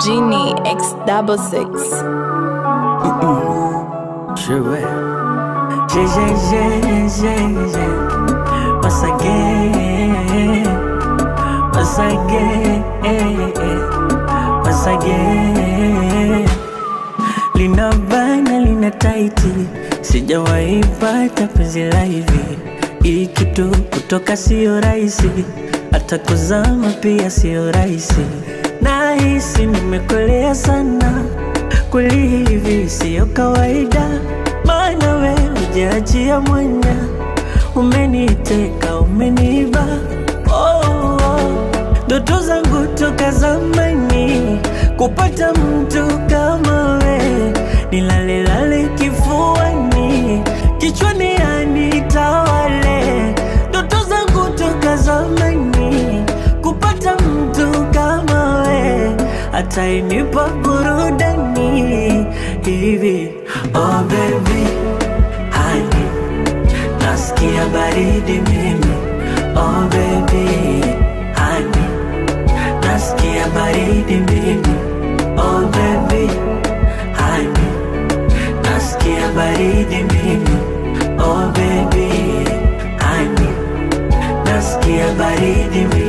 Genie X double six. Je vais. J'ai, j'ai, j'ai, j'ai, again. Once again. Once again. Lina bana, lina taiti. Sijawahi pata penzi la hivi. Hii kitu kutoka sio rahisi. Hata kuzama pia sio rahisi. Nahisi nimekolea sana. Kweli hivi siyo kawaida, maana we hujaachia mwanya, umeniteka umeniba. Oh, oh. Ndoto zangu toka zamani kupata mtu atainipa burudani hivi. Oh baby, hani nasikia baridi mimi. Oh baby, hani nasikia baridi mimi. Oh baby, hani nasikia baridi mimi. Oh baby, hani nasikia baridi mimi.